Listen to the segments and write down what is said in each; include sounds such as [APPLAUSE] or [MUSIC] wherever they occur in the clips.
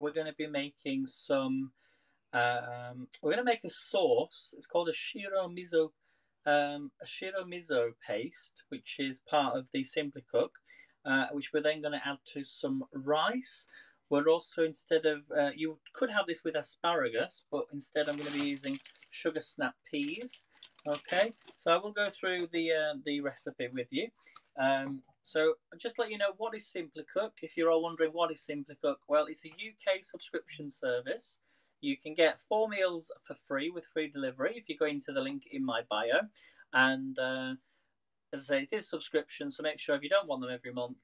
we're going to be making some. Um, we're going to make a sauce. It's called a shiro miso, um, a shiro miso paste, which is part of the Simply Cook, uh, which we're then going to add to some rice. We're also instead of uh, you could have this with asparagus, but instead I'm going to be using sugar snap peas. Okay, so I will go through the uh, the recipe with you. Um, so just let you know what is Simply Cook. If you're all wondering what is Simply Cook, well, it's a UK subscription service. You can get four meals for free with free delivery if you go into the link in my bio. And uh, as I say, it is subscription, so make sure if you don't want them every month,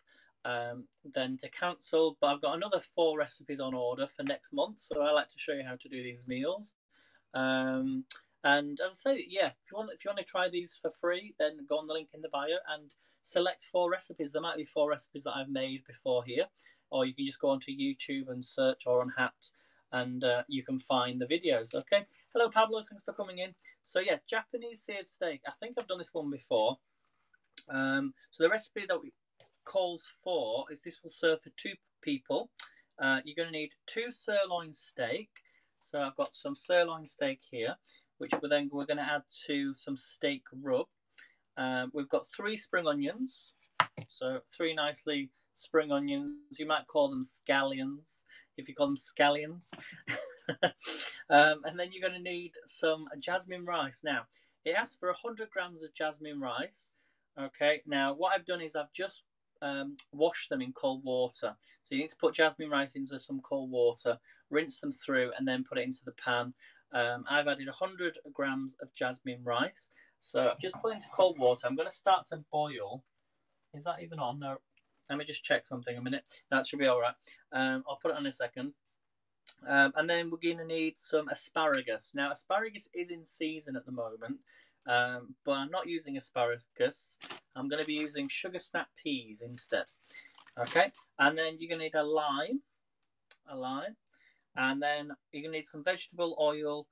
um, then to cancel. But I've got another four recipes on order for next month, so I like to show you how to do these meals. Um, and as I say, yeah, if you want if you want to try these for free, then go on the link in the bio and select four recipes. There might be four recipes that I've made before here, or you can just go onto YouTube and search or on Happs, and uh, you can find the videos. Okay. Hello, Pablo. Thanks for coming in. So yeah, Japanese seared steak. I think I've done this one before. Um, so the recipe that we calls for is this will serve for two people. Uh, you're going to need two sirloin steak. So I've got some sirloin steak here which we're then we're going to add to some steak rub. Um, we've got three spring onions, so three nicely spring onions. You might call them scallions if you call them scallions. [LAUGHS] um, and then you're going to need some jasmine rice. Now, it asks for 100 grams of jasmine rice. Okay, now what I've done is I've just um, washed them in cold water. So you need to put jasmine rice into some cold water, rinse them through, and then put it into the pan. Um, I've added 100 grams of jasmine rice. So I've just put into cold water. I'm going to start to boil. Is that even on? No. Let me just check something a minute. That should be all right. Um, I'll put it on a second. Um, and then we're going to need some asparagus. Now, asparagus is in season at the moment, um, but I'm not using asparagus. I'm going to be using sugar snap peas instead. Okay, and then you're going to need a lime, a lime, and then you're going to need some vegetable oil.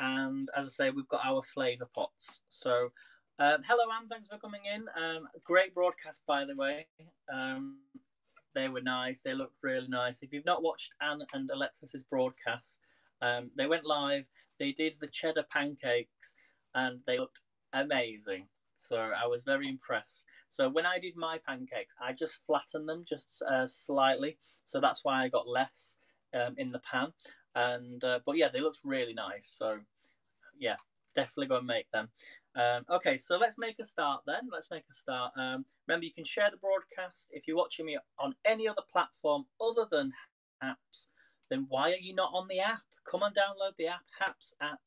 And as I say, we've got our flavour pots. So, um, hello, Anne. Thanks for coming in. Um, great broadcast, by the way. Um, they were nice. They looked really nice. If you've not watched Anne and Alexis's broadcast, um, they went live. They did the cheddar pancakes, and they looked amazing. So I was very impressed. So when I did my pancakes, I just flattened them just uh, slightly. So that's why I got less um, in the pan. And uh, but yeah, they looked really nice. So yeah, definitely go and make them. Um, okay, so let's make a start then. Let's make a start. Um, remember, you can share the broadcast if you're watching me on any other platform other than Happs, Then why are you not on the app? Come and download the app, Happs app.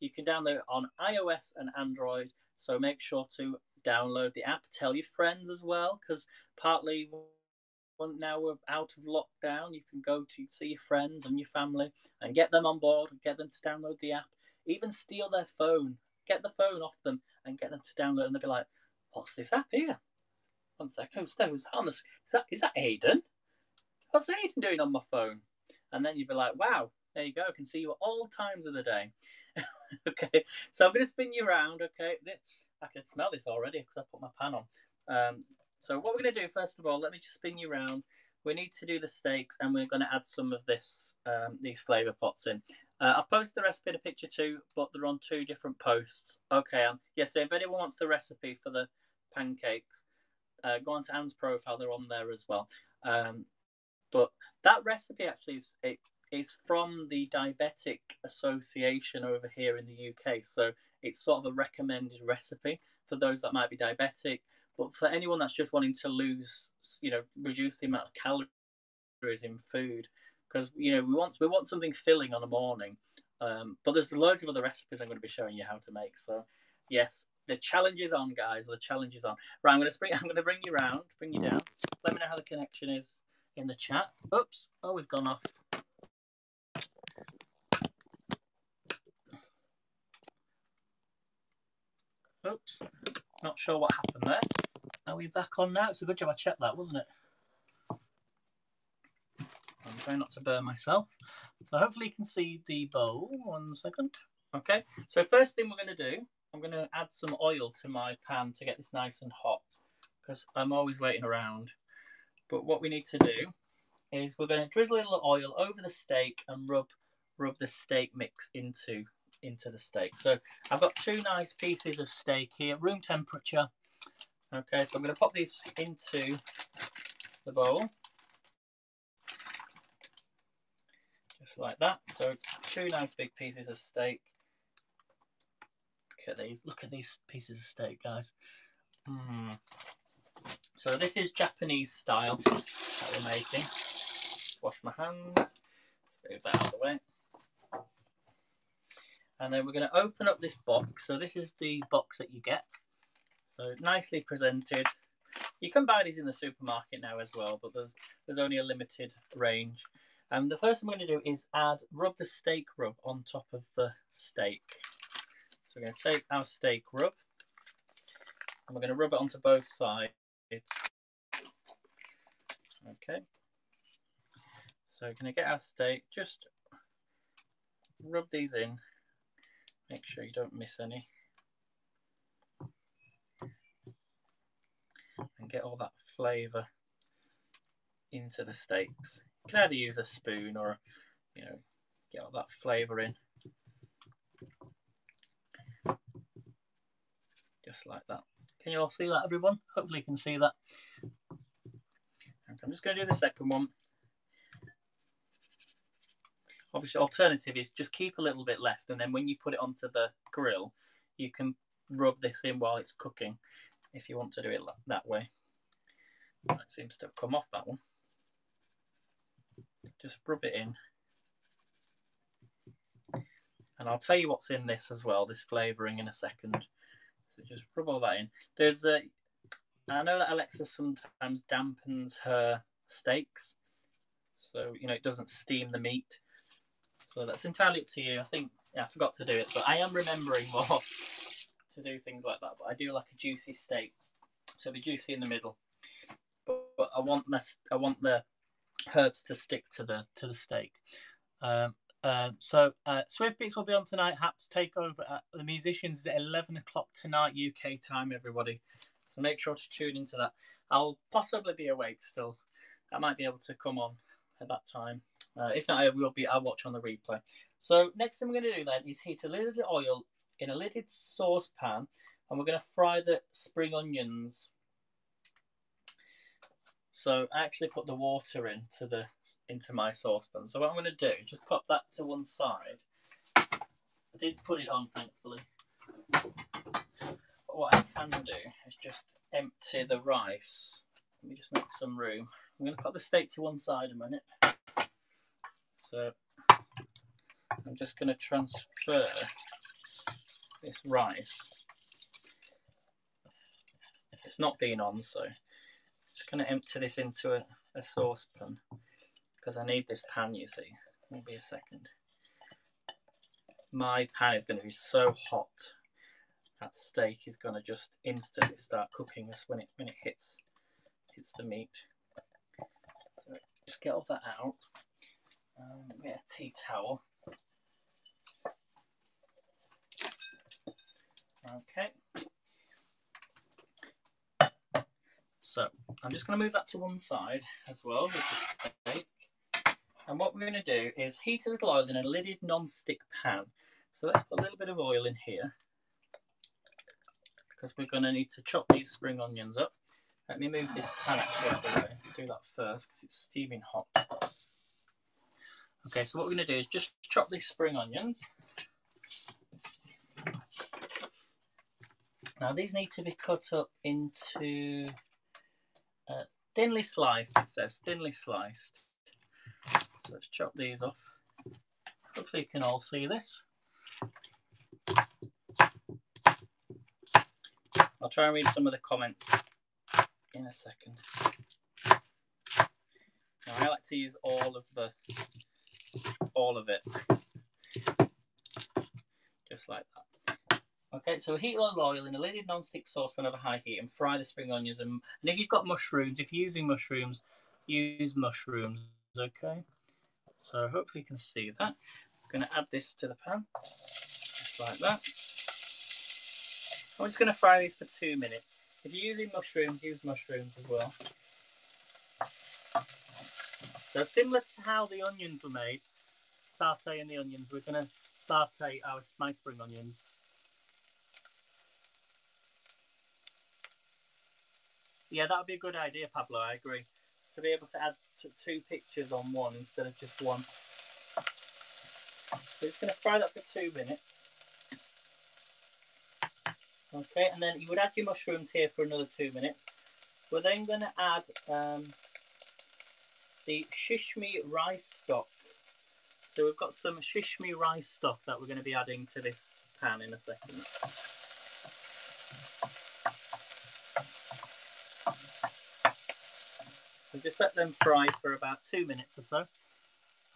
You can download it on iOS and Android. So make sure to download the app. Tell your friends as well, because partly now we're out of lockdown, you can go to see your friends and your family and get them on board, and get them to download the app, even steal their phone, get the phone off them and get them to download, and they'll be like, "What's this app here? One sec, who's that? Who's on the? screen? Is that is that Aiden? What's Aiden doing on my phone?" And then you'd be like, "Wow, there you go. I can see you at all times of the day." [LAUGHS] okay, so I'm going to spin you around. Okay, I can smell this already because I put my pan on. Um, so what we're going to do, first of all, let me just spin you around. We need to do the steaks and we're going to add some of this, um, these flavour pots in. Uh, I've posted the recipe in a picture too, but they're on two different posts. Okay, um, yeah, so if anyone wants the recipe for the pancakes, uh, go on to Anne's profile, they're on there as well. Um, but that recipe actually is, it is from the Diabetic Association over here in the UK. So it's sort of a recommended recipe for those that might be diabetic but for anyone that's just wanting to lose, you know, reduce the amount of calories in food, because you know we want we want something filling on a morning. Um, but there's loads of other recipes I'm going to be showing you how to make. So yes, the challenge is on, guys. The challenge is on. Right, I'm going to bring [LAUGHS] I'm going to bring you around, bring you down. Let me know how the connection is in the chat. Oops. Oh, we've gone off. Oops. Not sure what happened there. Are we back on now? It's a good job I checked that, wasn't it? I'm trying not to burn myself. So hopefully you can see the bowl. One second. Okay. So first thing we're going to do, I'm going to add some oil to my pan to get this nice and hot because I'm always waiting around. But what we need to do is we're going to drizzle a little oil over the steak and rub rub the steak mix into into the steak. So I've got two nice pieces of steak here, room temperature. Okay, so I'm going to pop these into the bowl. Just like that. So two nice big pieces of steak. Look at these. Look at these pieces of steak, guys. Mm. So this is Japanese style that we're making. Wash my hands. Move that out of the way. And then we're going to open up this box. So this is the box that you get. So nicely presented. You can buy these in the supermarket now as well, but there's only a limited range. And um, the first thing I'm going to do is add, rub the steak rub on top of the steak. So we're going to take our steak rub and we're going to rub it onto both sides. Okay. So we're going to get our steak, just rub these in Make sure you don't miss any. And get all that flavour into the steaks. You can either use a spoon or, you know, get all that flavour in. Just like that. Can you all see that, everyone? Hopefully you can see that. I'm just going to do the second one obviously alternative is just keep a little bit left and then when you put it onto the grill you can rub this in while it's cooking if you want to do it that way that seems to have come off that one. Just rub it in. And I'll tell you what's in this as well this flavouring in a second. So just rub all that in. There's a I know that Alexa sometimes dampens her steaks. So you know it doesn't steam the meat. So that's entirely up to you. I think yeah, I forgot to do it, but I am remembering more [LAUGHS] to do things like that. But I do like a juicy steak, so it'll be juicy in the middle. I want this. I want the herbs to stick to the to the steak. Um, uh, so uh, Swift Beats will be on tonight. Happs take over at the musicians at eleven o'clock tonight UK time. Everybody, so make sure to tune into that. I'll possibly be awake still. I might be able to come on at that time. Uh, if not, I will be. I'll watch on the replay. So next thing we're going to do then is heat a little oil in a lidded saucepan, and we're going to fry the spring onions. So I actually put the water into the into my saucepan. So what I'm going to do is just pop that to one side. I did put it on, thankfully. But what I can do is just empty the rice. Let me just make some room. I'm going to put the steak to one side a minute. So I'm just going to transfer this rice. It's not been on, so going to empty this into a, a saucepan because I need this pan, you see. Maybe a second. My pan is going to be so hot that steak is going to just instantly start cooking this when it when it hits hits the meat. So just get all that out. Um, get a tea towel. Okay. So I'm just going to move that to one side as well with. And what we're going to do is heat a little oil in a lidded non-stick pan. So let's put a little bit of oil in here because we're going to need to chop these spring onions up. Let me move this pan out of the way. Do that first because it's steaming hot. Okay, so what we're going to do is just chop these spring onions. Now these need to be cut up into uh, thinly sliced, it says, thinly sliced. So let's chop these off. Hopefully you can all see this. I'll try and read some of the comments in a second. Now, I like to use all of the all of it. Just like that. Okay, so heat low oil in a lidded non-stick saucepan over high heat and fry the spring onions. And, and if you've got mushrooms, if you're using mushrooms, use mushrooms, okay? So hopefully you can see that. I'm going to add this to the pan, just like that. I'm just going to fry these for two minutes. If you're using mushrooms, use mushrooms as well. So similar to how the onions were made, sauteing the onions, we're going to saute our my spring onions. Yeah, that would be a good idea, Pablo. I agree. To be able to add two pictures on one instead of just one. So it's going to fry that for two minutes. Okay, and then you would add your mushrooms here for another two minutes. We're then going to add um, the shishmi rice stock. So we've got some shishmi rice stock that we're going to be adding to this pan in a second. So just let them fry for about two minutes or so.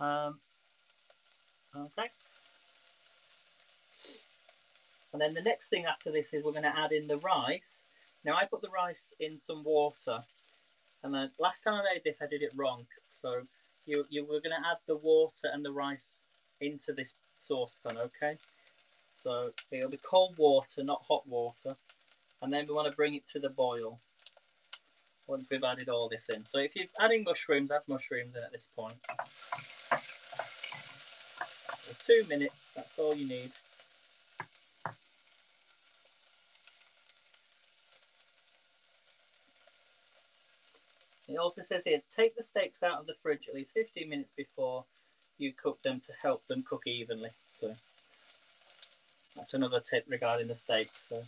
Um, okay. And then the next thing after this is we're going to add in the rice. Now I put the rice in some water. And then last time I made this I did it wrong. So you, you we're going to add the water and the rice into this saucepan, okay? So it'll be cold water, not hot water. And then we want to bring it to the boil once we've added all this in. So if you're adding mushrooms, add mushrooms in at this point. For two minutes, that's all you need. It also says here, take the steaks out of the fridge at least 15 minutes before you cook them to help them cook evenly. So that's another tip regarding the steaks. So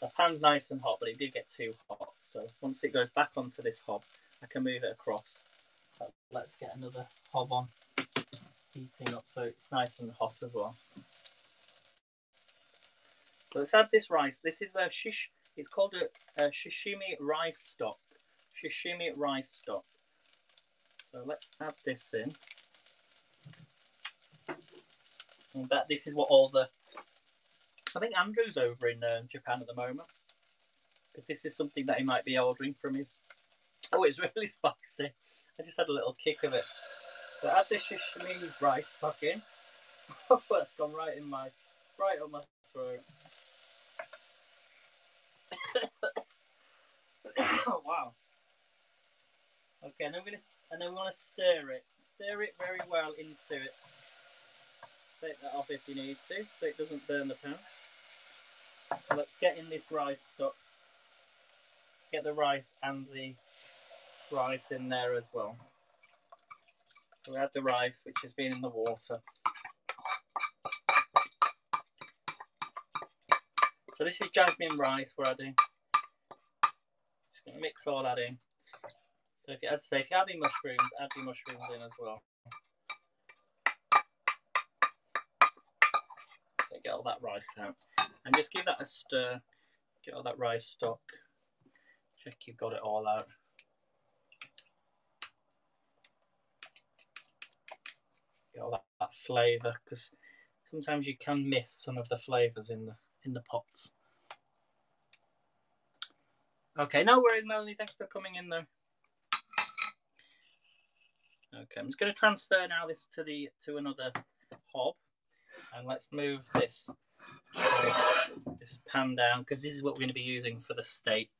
the pan's nice and hot, but it did get too hot. So once it goes back onto this hob, I can move it across. But let's get another hob on, heating up so it's nice and hot as well. So let's add this rice. This is a shish. It's called a, a shishimi rice stock. Shishimi rice stock. So let's add this in. And that this is what all the. I think Andrew's over in uh, Japan at the moment if this is something that he might be ordering from his. Oh, it's really [LAUGHS] spicy. I just had a little kick of it. So add this sashimi rice back in. [LAUGHS] Oh, that's gone right in my, right on my throat. [COUGHS] oh, wow. Okay, and then we're gonna, and then we want to stir it. Stir it very well into it. Take that off if you need to, so it doesn't burn the pan. Let's get in this rice stock get the rice and the rice in there as well. So we add the rice, which has been in the water. So this is jasmine rice we're adding. Just going to mix all that in. So if you, as I say, if you're adding mushrooms, add your mushrooms in as well. So get all that rice out. And just give that a stir. Get all that rice stock Check you've got it all out. Get all that, that flavour because sometimes you can miss some of the flavours in the in the pots. Okay, no worries, Melanie. Thanks for coming in though. Okay, I'm just going to transfer now this to the to another hob, and let's move this this pan down because this is what we're going to be using for the steak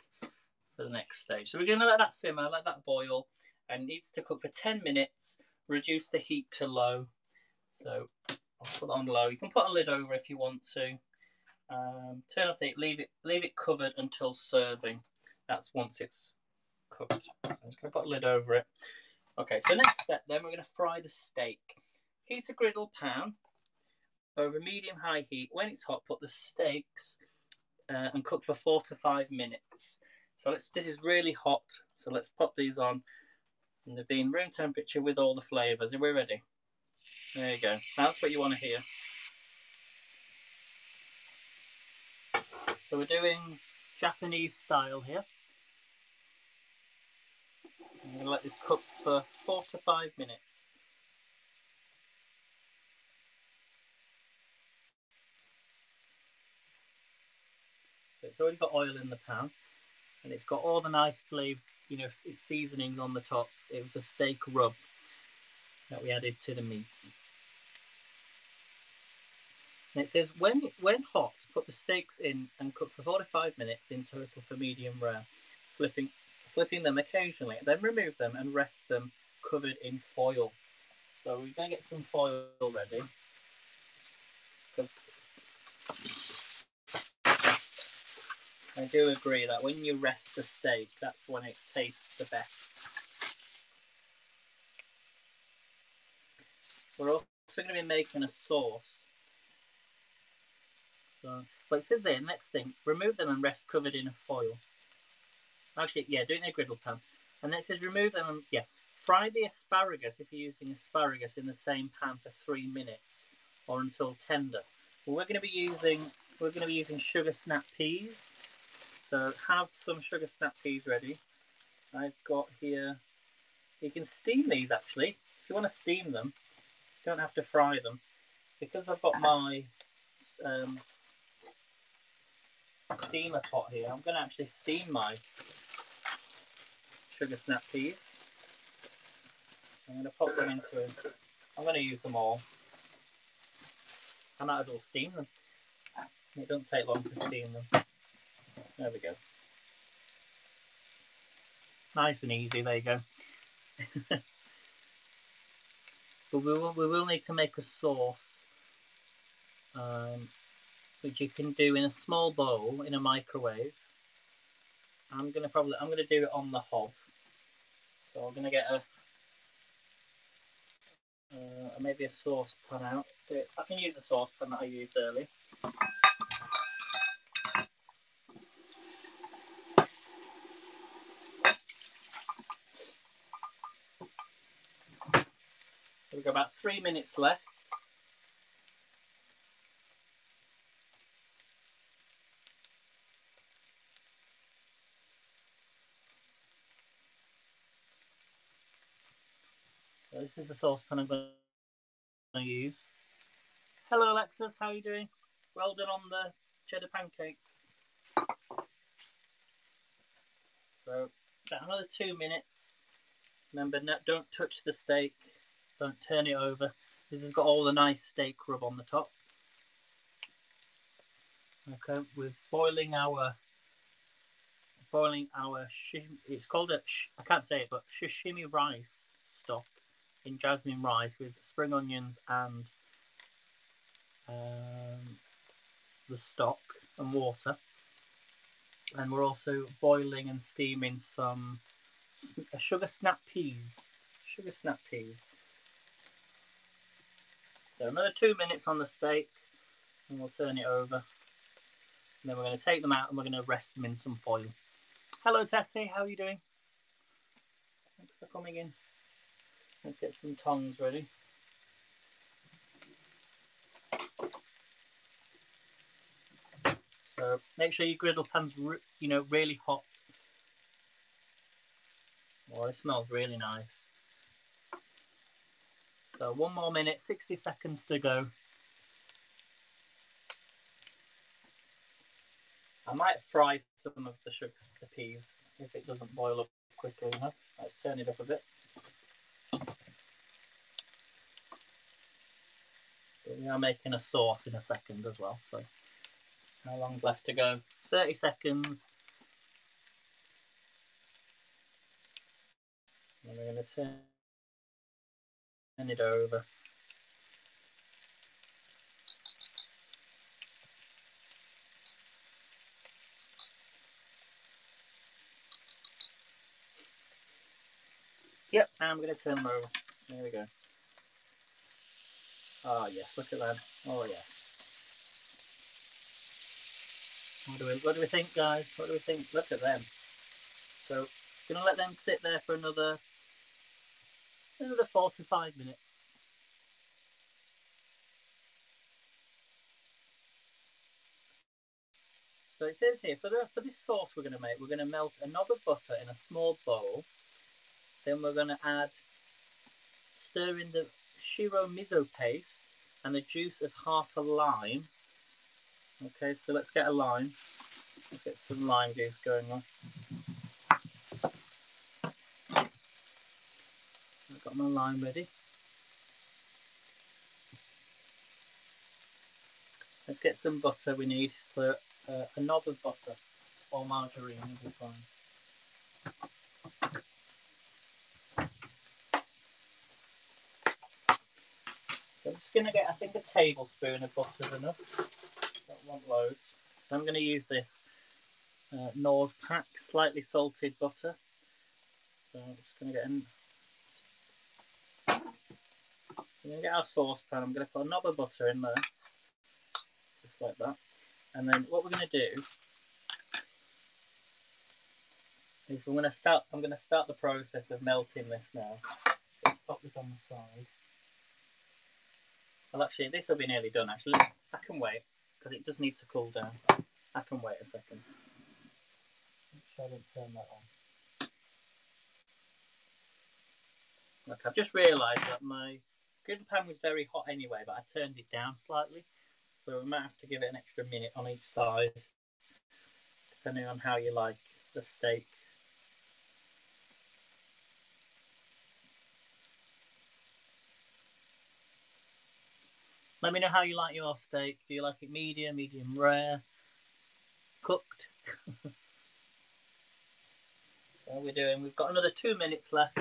for the next stage. So we're going to let that simmer, let that boil, and needs to cook for 10 minutes. Reduce the heat to low. So I'll put on low. You can put a lid over if you want to. Um, turn off the heat, leave it, leave it covered until serving. That's once it's cooked. So I'm just going to put a lid over it. Okay, so next step then, we're going to fry the steak. Heat a griddle pan over medium-high heat. When it's hot, put the steaks uh, and cook for four to five minutes. So let's, this is really hot. So let's pop these on. And they're being room temperature with all the flavours. Are we ready? There you go. That's what you want to hear. So we're doing Japanese style here. I'm going to let this cook for four to five minutes. So it's already got oil in the pan and it's got all the nice flavour, you know, its seasonings on the top. It was a steak rub that we added to the meat. And it says when when hot, put the steaks in and cook for 45 minutes in total for medium rare, flipping flipping them occasionally. Then remove them and rest them covered in foil. So we're going to get some foil ready. I do agree that when you rest the steak, that's when it tastes the best. We're also going to be making a sauce. So, but it says there, next thing, remove them and rest covered in a foil. Actually, yeah, do it in a griddle pan. And then it says remove them and, yeah, fry the asparagus if you're using asparagus in the same pan for three minutes or until tender. Well, we're going to be using, we're going to be using sugar snap peas. So have some sugar snap peas ready. I've got here, you can steam these actually. If you want to steam them, you don't have to fry them. Because I've got my um, steamer pot here, I'm going to actually steam my sugar snap peas. I'm going to pop them into. I'm going to use them all. I might as well steam them. It doesn't take long to steam them. There we go. Nice and easy, there you go. [LAUGHS] but we will, we will need to make a sauce, um, which you can do in a small bowl in a microwave. I'm gonna probably I'm gonna do it on the hob. So I'm gonna get a uh, maybe a saucepan out. I can use the saucepan that I used earlier. We've got about three minutes left. So this is the saucepan I'm going to use. Hello Alexis, how are you doing? Well done on the cheddar pancakes. So about another two minutes. Remember, don't touch the steak. Don't turn it over. This has got all the nice steak rub on the top. Okay, we're boiling our boiling our it's called a I can't say it, but sashimi rice stock in jasmine rice with spring onions and um, the stock and water. And we're also boiling and steaming some sugar snap peas. Sugar snap peas. So another two minutes on the steak and we'll turn it over. And then we're going to take them out and we're going to rest them in some foil. Hello Tessie, how are you doing? Thanks for coming in. Let's get some tongs ready. So make sure your griddle pan's you know really hot. Oh, it smells really nice. So one more minute, 60 seconds to go. I might fry some of the sugar, the peas, if it doesn't boil up quickly enough. Let's turn it up a bit. But we are making a sauce in a second as well, so how long's left to go? 30 seconds. And we're going to turn turn it over. Yep, now I'm going to turn them over. There we go. Oh yes, look at that. Oh yeah. What do we what do we think guys? What do we think? Look at them. So gonna let them sit there for another another 45 minutes. So it says here, for, the, for this sauce we're going to make, we're going to melt a knob of butter in a small bowl. Then we're going to add, stir in the shiro miso paste and the juice of half a lime. Okay, so let's get a lime. Let's get some lime juice going on. I've got my line ready. Let's get some butter we need, so uh, a knob of butter or margarine will be fine. So I'm just going to get, I think, a tablespoon of butter is enough. Don't want loads. So I'm going to use this uh, Nord Pack slightly salted butter. So I'm just going to get in. I'm going to get our saucepan. I'm going to put a knob of butter in there, just like that. And then what we're going to do is we're going to start. I'm going to start the process of melting this now. Let's pop this on the side. Well, actually, this will be nearly done. Actually, I can wait because it does need to cool down. I can wait a second. Make sure I don't turn that on. Look, I've just realised that my griddle pan was very hot anyway, but I turned it down slightly. So we might have to give it an extra minute on each side, depending on how you like the steak. Let me know how you like your steak. Do you like it medium, medium rare, cooked? [LAUGHS] so we're doing. We've got another two minutes left.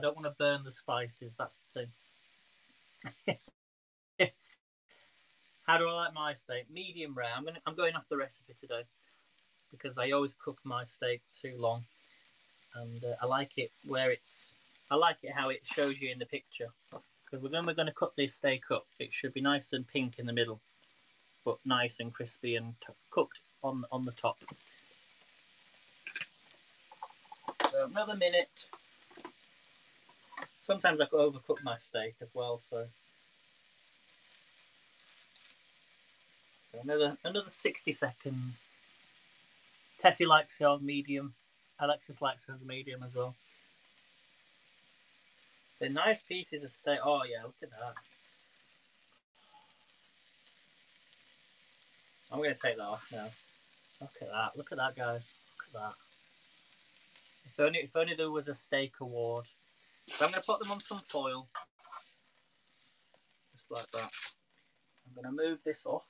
I don't want to burn the spices. That's the thing. [LAUGHS] how do I like my steak? Medium rare. I'm gonna. I'm going off the recipe today because I always cook my steak too long, and uh, I like it where it's I like it how it shows you in the picture. Because when we're going to cut this steak up, it should be nice and pink in the middle, but nice and crispy and cooked on on the top. So another minute. Sometimes I overcook my steak as well, so. So another another sixty seconds. Tessie likes her medium. Alexis likes hers medium as well. The nice pieces of steak. Oh yeah, look at that. I'm gonna take that off now. Look at that. Look at that, guys. Look at that. If only, if only there was a steak award. So I'm gonna put them on some foil, just like that. I'm gonna move this off.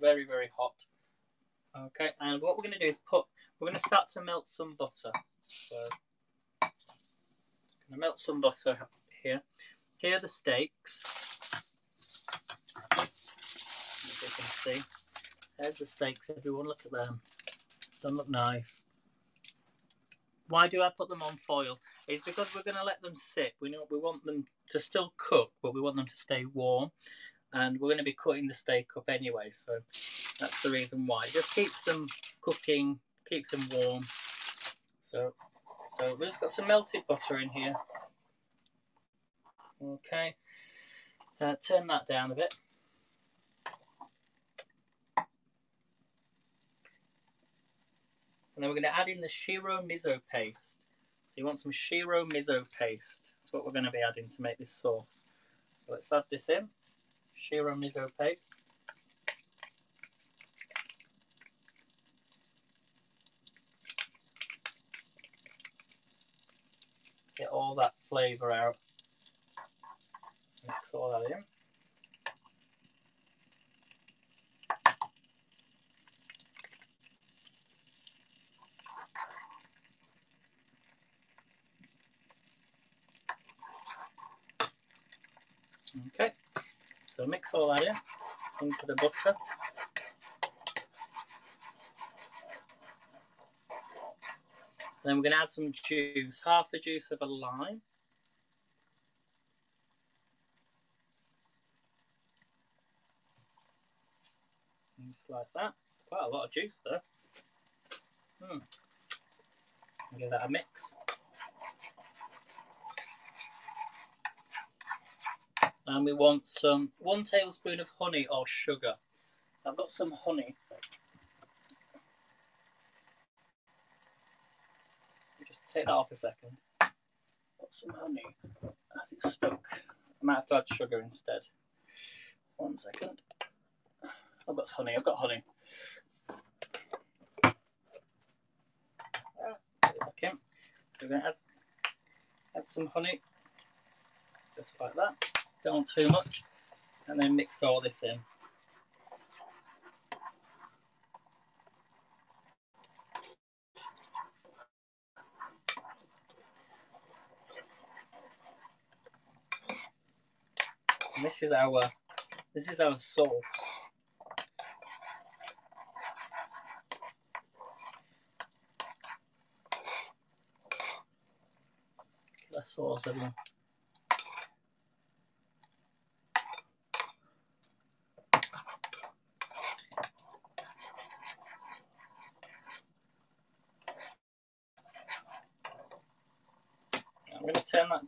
Very very hot. Okay, and what we're going to do is put, we're going to start to melt some butter. So, I'm going to melt some butter here. Here are the steaks. As you can see, there's the steaks, everyone. Look at them. Don't look nice. Why do I put them on foil? It's because we're going to let them sit. We know we want them to still cook, but we want them to stay warm. And we're going to be cutting the steak up anyway, so that's the reason why. It just keeps them cooking, keeps them warm. So, so we've just got some melted butter in here. Okay, uh, turn that down a bit. And then we're going to add in the shiro miso paste. So you want some shiro miso paste. That's what we're going to be adding to make this sauce. So let's add this in. Shiro miso paste. get all that flavour out. Mix all that in. Okay, so mix all that in into the butter. Then we're going to add some juice, half the juice of a lime. Just like that. Quite a lot of juice there. Hmm. Give that a mix. And we want some one tablespoon of honey or sugar. I've got some honey Just Take that off a second. Put some honey as it's stuck. I might have to add sugar instead. One second. I've got honey. I've got honey. Ah, back in. We're to add, add some honey, just like that. Don't too much. And then mix all this in. And this is our this is our sauce. That's sauce, everyone.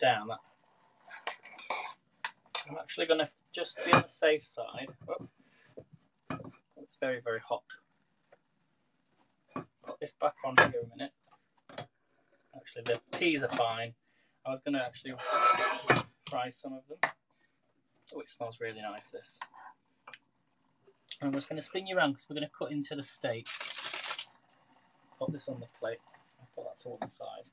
Down. I'm actually going to just be on the safe side. Oh, it's very, very hot. Put this back on here a minute. Actually, the peas are fine. I was going to actually fry some of them. Oh, it smells really nice, this. I'm just going to spin you around because we're going to cut into the steak. Put this on the plate. I'll put that to one side.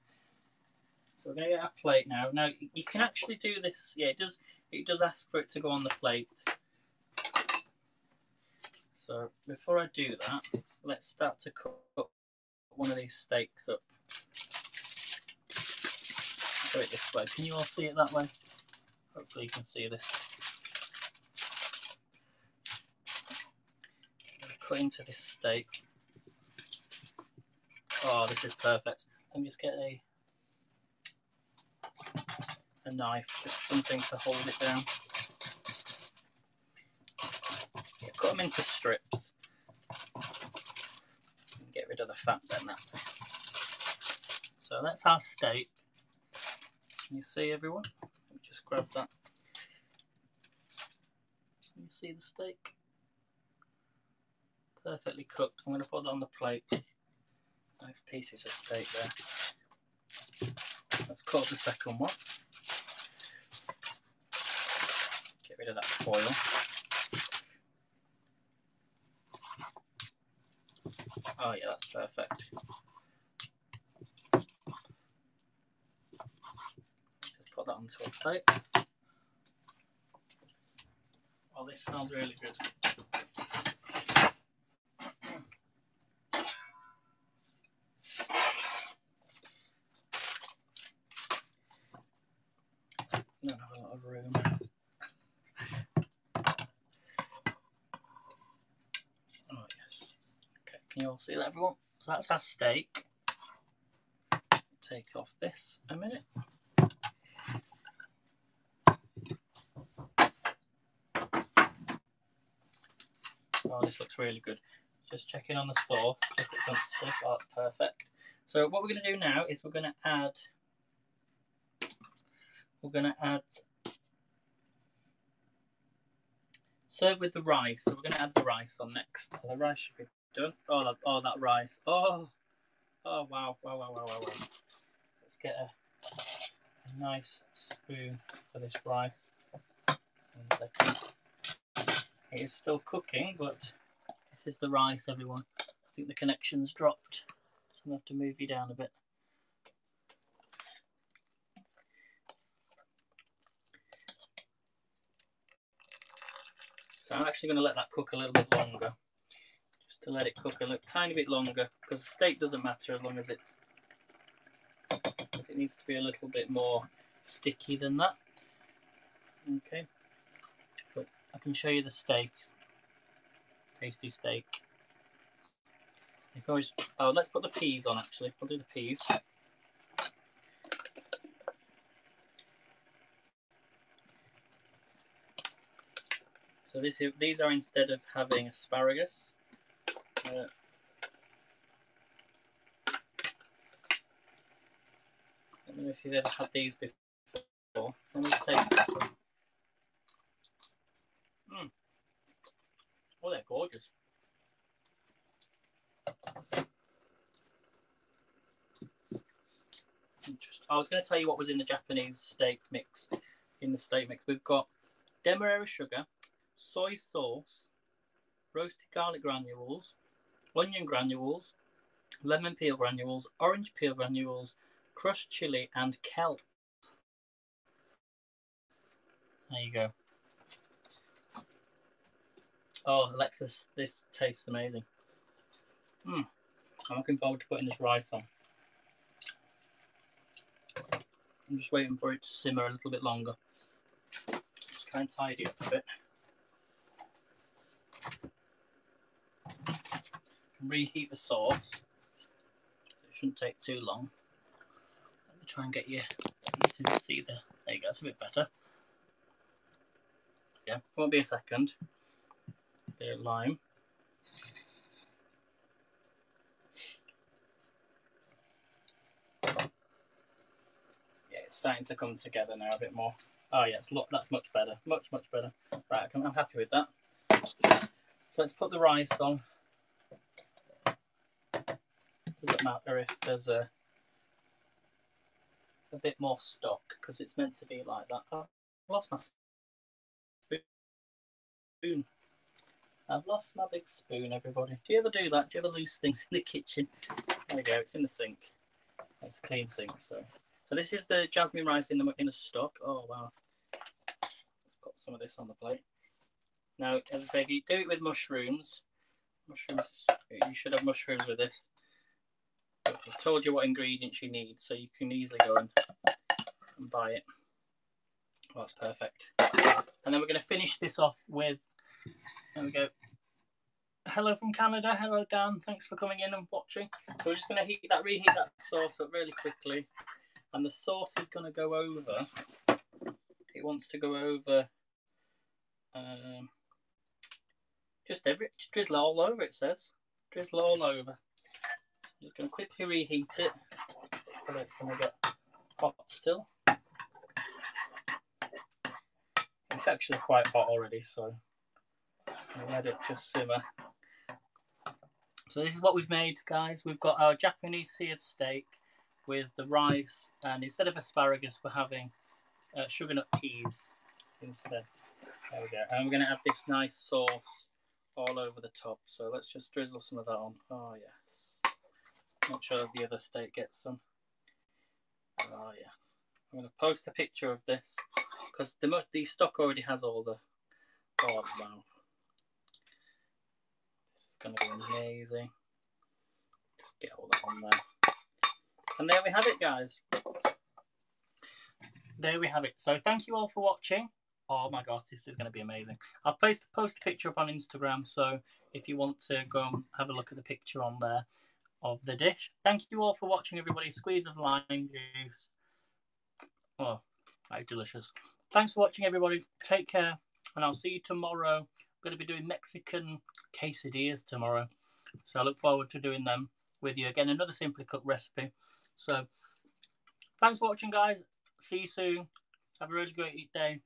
So to get our plate now. Now you can actually do this. Yeah, it does. It does ask for it to go on the plate. So before I do that, let's start to cut one of these steaks up. Go it this way. Can you all see it that way? Hopefully you can see this. Cut into this steak. Oh, this is perfect. Let me just get a knife, just something to hold it down. Yeah, cut them into strips. Get rid of the fat then. That. So that's our steak. Can you see everyone? Let me just grab that. Can you see the steak? Perfectly cooked. I'm going to put that on the plate. Nice pieces of steak there. Let's cut the second one. Get rid of that foil. Oh yeah, that's perfect. Just put that onto a plate. Oh, this smells really good. Don't have a lot of room. Oh yes. See that everyone? So that's our steak. Take off this a minute. Oh, this looks really good. Just checking on the sauce, check it doesn't stick. Oh, that's perfect. So what we're going to do now is we're going to add we're going to add serve with the rice. So we're going to add the rice on next. So the rice should be done. Oh, that, oh, that rice. Oh, oh, wow, wow, wow, wow, wow, wow. Let's get a, a nice spoon for this rice. One second. It is still cooking, but this is the rice, everyone. I think the connection's dropped. So I'm going to have to move you down a bit. So I'm actually going to let that cook a little bit longer. To let it cook a little, tiny bit longer. Because the steak doesn't matter as long as it's... It needs to be a little bit more sticky than that. Okay. But I can show you the steak. Tasty steak. You always... Oh, let's put the peas on actually. We'll do the peas. So this is, these are instead of having asparagus. Uh, I don't know if you've ever had these before. Let me them. Mm. Oh, they're gorgeous. Interesting. I was going to tell you what was in the Japanese steak mix. In the steak mix, we've got demerara sugar, soy sauce, roasted garlic granules, onion granules, lemon peel granules, orange peel granules, crushed chili, and kelp. There you go. Oh, Alexis, this tastes amazing. Mm. I'm looking forward to putting this rice on. I'm just waiting for it to simmer a little bit longer. Just try and tidy up a bit. Reheat the sauce. So it shouldn't take too long. Let me try and get you, to see the. There you go. It's a bit better. Yeah, won't be a second. Bit of lime. Yeah, it's starting to come together now a bit more. Oh yes, look, that's much better. Much, much better. Right, I'm happy with that. So let's put the rice on. Doesn't matter if there's a a bit more stock because it's meant to be like that. Oh, I lost my spoon. I've lost my big spoon, everybody. Do you ever do that? Do you ever lose things in the kitchen? There we go. It's in the sink. It's a clean sink, so so this is the jasmine rice in the in the stock. Oh wow! Let's put some of this on the plate. Now, as I say, if you do it with mushrooms, mushrooms, you should have mushrooms with this. I've told you what ingredients you need, so you can easily go and, buy it. Well, that's perfect. And then we're going to finish this off with. There we go. Hello from Canada. Hello, Dan. Thanks for coming in and watching. So we're just going to heat that, reheat that sauce up really quickly and the sauce is going to go over. It wants to go over um, just every just drizzle all over. It says drizzle all over. I'm just going to quickly reheat it. It's going to get hot still. It's actually quite hot already, so I'll let it just simmer. So this is what we've made, guys. We've got our Japanese seared steak with the rice, and instead of asparagus, we're having uh, sugar nut peas instead. There we go. And we're going to add this nice sauce all over the top. So let's just drizzle some of that on. Oh, yes. Make sure the other state gets some. Oh, yeah. I'm to post a picture of this because the, the stock already has all the. Oh, wow. This is to be amazing. Just get all that on there. And there we have it, guys. There we have it. So thank you all for watching. Oh my gosh, this is going to be amazing. I've post, post a picture up on Instagram, so if you want to go and have a look at the picture on there of the dish. Thank you all for watching, everybody. Squeeze of lime juice. Oh, like delicious. Thanks for watching, everybody. Take care, and I'll see you tomorrow. I'm going to be doing Mexican quesadillas tomorrow, so I look forward to doing them with you again. Another SimplyCook recipe. So thanks for watching, guys. See you soon. Have a really great day.